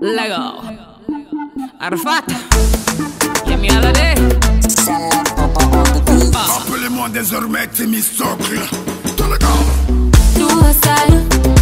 Lego Arafat Yemi Alade Appelez-moi désormais Timmy Timistocle. Dans le corps. Tout Salou, Dua